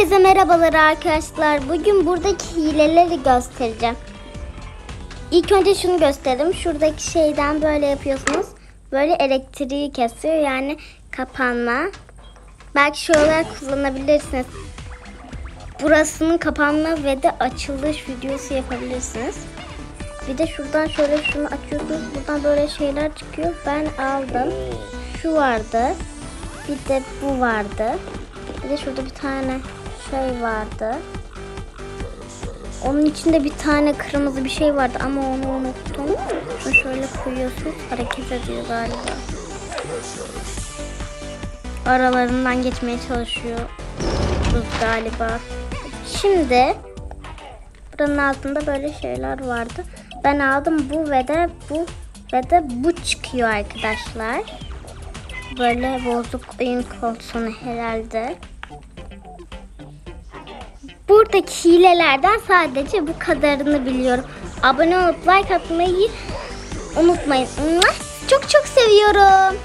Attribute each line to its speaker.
Speaker 1: Herkese merhabalar arkadaşlar. Bugün buradaki hileleri göstereceğim. İlk önce şunu göstereyim. Şuradaki şeyden böyle yapıyorsunuz. Böyle elektriği kesiyor. Yani kapanma. Belki şöyle kullanabilirsiniz. Burasının kapanma ve de açılış videosu yapabilirsiniz. Bir de şuradan şöyle şunu açıyorsunuz. Buradan böyle şeyler çıkıyor. Ben aldım. Şu vardı. Bir de bu vardı. Bir de şurada bir tane şey vardı. Onun içinde bir tane kırmızı bir şey vardı ama onu unuttum. Şunu şöyle koyuyorsunuz. Hareket ediyor galiba. Aralarından geçmeye çalışıyor. galiba. Şimdi buranın altında böyle şeyler vardı. Ben aldım bu ve de bu ve de bu çıkıyor arkadaşlar. Böyle bozuk oyun koltuğunu herhalde. Buradaki hilelerden sadece bu kadarını biliyorum. Abone olup like atmayı unutmayın. Çok çok seviyorum.